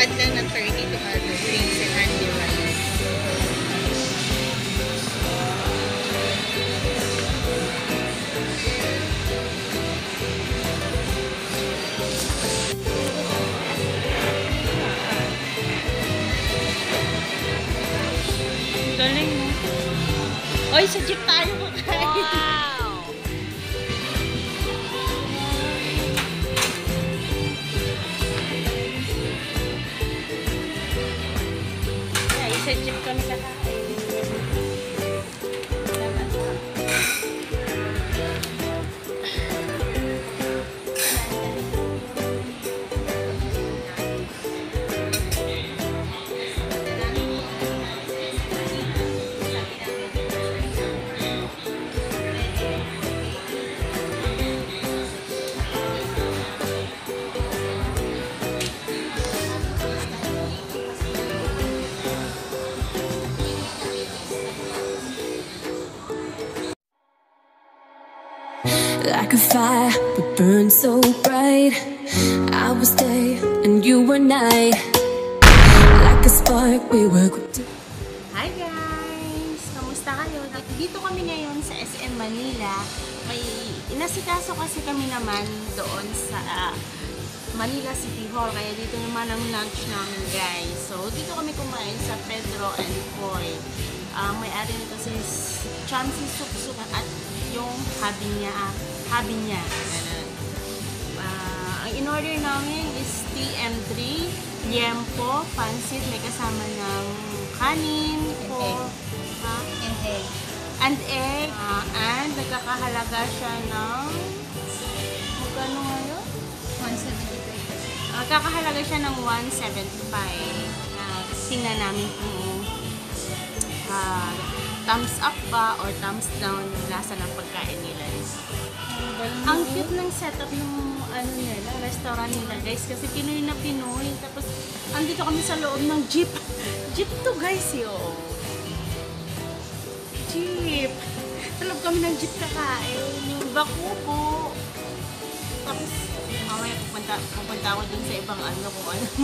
add lang ng 30 to other things and animals. Galing mo. Oy, sa jeep tayo. Ay, sa fire, we burn so bright. I was day and you were night. Like a spark, we were quick to. Hi guys! Kamusta kayo? Dito kami ngayon sa SM Manila. May inasikaso kasi kami naman doon sa ah, Manila City Hall. Kaya dito naman ang lunch namin guys. So dito kami kumain sa Pedro and Foy. Ang may-ari nito si Chamsi Suksuk at yung habi niya. Ah, Habi niya. Ganun. Ah, ang in-order namin is TM3, liempo, pansit, may kasama ng kanin, po, egg. ha? And egg. and egg, ah, and nagkakahalaga siya ng, magkano ngayon? 175. Uh, kakahalaga siya ng 175. na tingnan namin kung ah, thumbs up ba or thumbs down yung lasa ng pagkain nila. Cute ng setup ng ano nila, restaurant nila guys kasi Pinoy na Pinoy. Tapos andito kami sa loob ng jeep. Jeep to guys yo. Jeep. Sa kami ng jeep kakain. Yung bakubo. Tapos mamaya pupunta, pupunta ako dun sa ibang ano kung ano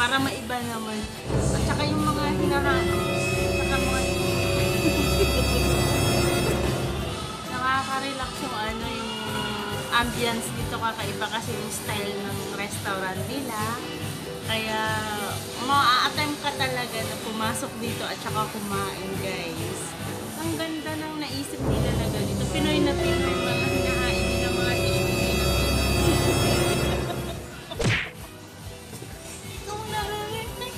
Para maiba naman. At saka yung mga hinahanap. Saka mga nakaka-relax yung ano yung ambience dito kakaiba kasi yung style ng restaurant nila. Kaya ma-attempt ka talaga na pumasok dito at saka kumain guys. Ang ganda ng naisip nila na ganito. Pinoy na Pinoy mga hinahain nila mga dish Ikaw naririnig.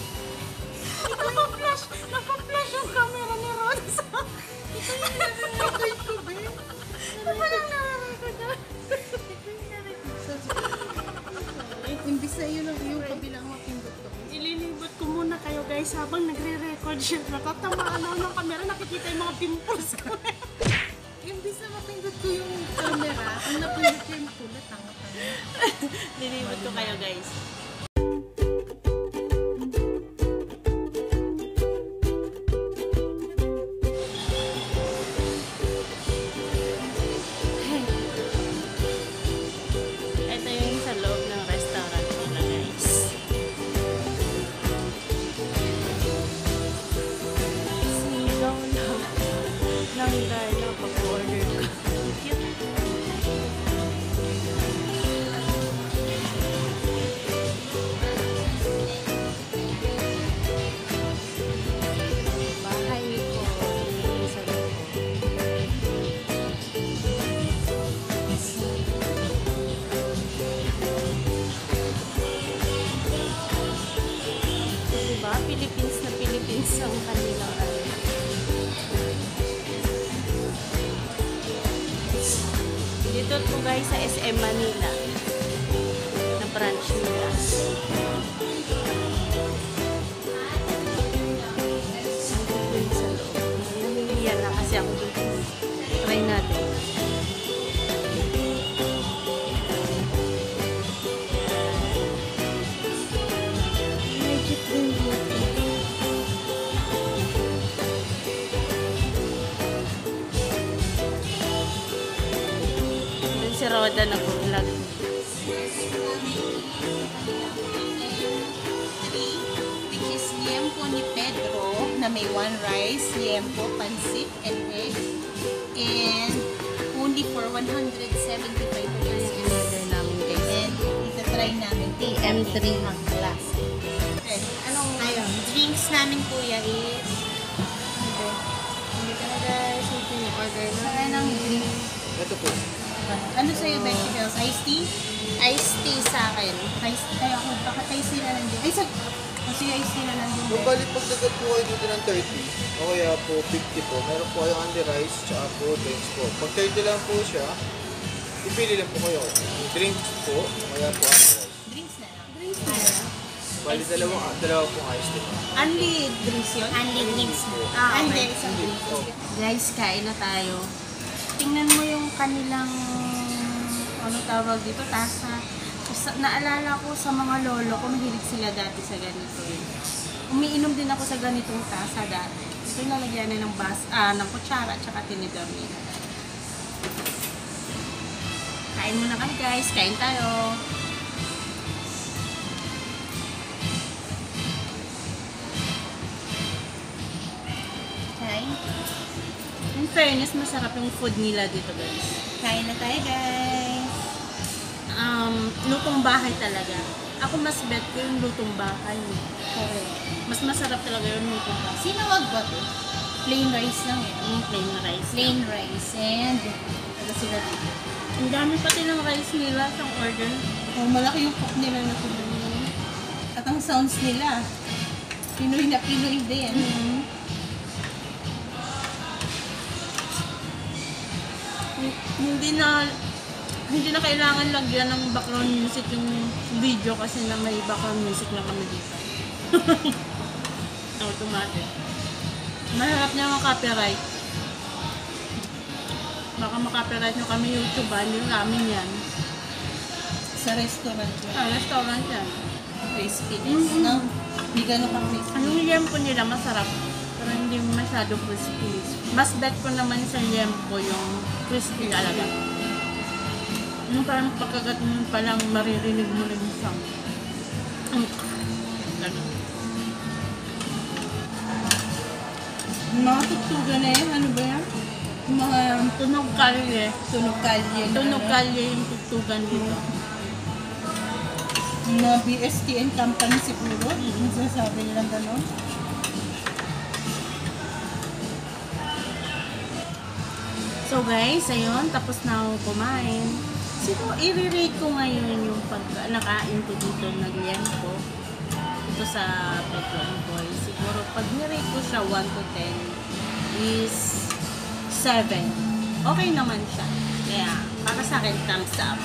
Naka-flash. Naka-flash yung camera ni Ron sa Ito yung guys habang nagre-record siya. Natatamaan ako ng camera. Nakikita yung mga pimples ko. Imbis na mapindot ko yung camera, ang napindot ko yung pula, tanga-tanga. Lilibot ko kayo guys. Ang kanilang ano. Dito po guys sa SM Manila na branch nila. Nandun sa loob. Nangingiyan na kasi ako dito. Roda nag-vlog. Which is liempo ni Pedro na may one rice, liempo, pansit, and egg. And only for 175 pesos. In-order namin guys. And itatry namin TM3 ang class. Okay. Anong Ayun. drinks namin kuya is Okay. Hindi ka na guys. Ito yung order na. Saka ng drink. Ito po. Ano sa'yo, Becky Bells? Iced tea? Iced tea sa akin. Iced tea. Ay, ako, baka iced tea na lang din. Ay, sa... Kasi iced tea na lang din. Kung balik pagdagat po kayo dito ng 30, o kaya po 50 po, meron po kayong only rice, tsaka po drinks po. Pag 30 lang po siya, ipili lang po kayo. Drinks po, o kaya po only rice. Drinks na lang. Drinks na lang. Bali, dalawang, dalawa pong iced tea. Only drinks yun? Only drinks po. Ah, okay. isang drink. Oh. Guys, kain na tayo. Tingnan mo yung kanilang ano tawag dito, tasa. Sa, naalala ko sa mga lolo ko, mahilig sila dati sa ganito eh. Umiinom din ako sa ganitong tasa dati. Ito yung lalagyan na ng bas, ah, ng kutsara at saka tinigamin. Kain muna kami guys, kain tayo. Fairness, masarap yung food nila dito guys. Kain na tayo, guys. um, lutong bahay talaga. Ako mas bet ko yung lutong bahay. Correct. Mas masarap talaga yung lutong bahay. Sinawag ba to? Plain rice lang eh. Yung plain rice. Plain rice. And, ano sila dito? Ang dami pati ng rice nila sa order. Oh, malaki yung cook nila na Pinoy. At ang sounds nila, Pinoy na Pinoy din. Mm-hmm. Hindi na hindi na kailangan lagyan ng background music yung video kasi na may background music na kami dito. Automatic. Mahirap niya mga copyright. Baka makopyright nyo kami YouTube ba? Hindi namin yan. Sa restaurant yun. Ah, restaurant yan. Crispiness, Mhm. no? Hindi ganun ka-crispy. Ang yempo nila masarap. Hindi masyado crispy. Mas bet ko naman sa yempo yung crispy talaga. Yung parang pagkagat mo pa lang maririnig mo rin. Ang ganun. Mga tugtugan na yan, ano ba yan? Mga Tunog kalye. tunog kalye. Tunog ano? kalye yung tugtugan dito. Mga BSTN company siguro. Yung sinasabi nilang gano'n. So guys, ayun, tapos na ako kumain. Siguro, i-rate ko ngayon yung pag nakain ko dito ng ko dito sa Petron Boy. Siguro, pag nirate ko siya 1 to 10 is 7. Okay naman siya. Kaya, para sa akin, thumbs up.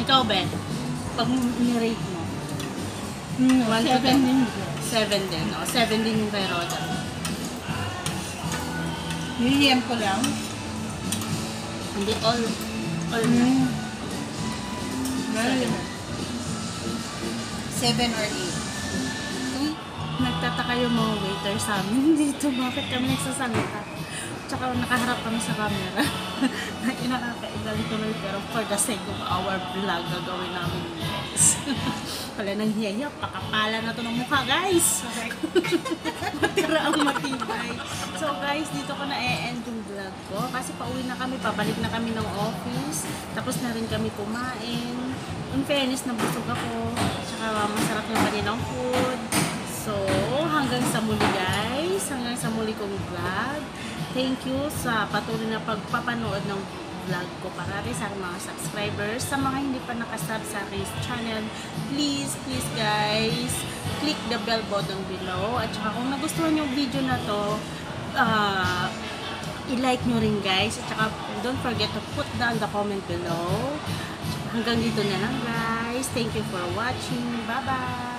Ikaw, Ben, pag nirate mo, Hmm, One to seven din. 7 din, no? 7 din yung kay Roda. Niliyem ko lang. Hindi all, all na. Hmm. Seven. Seven or eight. Uy, nagtataka yung mga waiter sa amin dito. Bakit kami nagsasalita? Tsaka nakaharap kami sa camera. Inakakailan tuloy pero for the sake of our vlog, gagawin namin yun, Wala nang hiya, pakapala na to ng mukha, guys. Matira ang matibay. So guys, dito ko na e-end yung vlog ko. Kasi pauwi na kami, pabalik na kami ng office. Tapos na rin kami kumain. In fairness, nabusog ako. Tsaka masarap yung kanilang food. So, hanggang sa muli guys. Hanggang sa muli kong vlog. Thank you sa patuloy na pagpapanood ng vlog ko parati sa aking mga subscribers. Sa mga hindi pa nakasub sa aking channel, please, please guys, click the bell button below. At saka kung nagustuhan yung video na to, ah, i-like nyo rin guys. At saka don't forget to put down the comment below. Hanggang dito na lang guys. Thank you for watching. Bye-bye!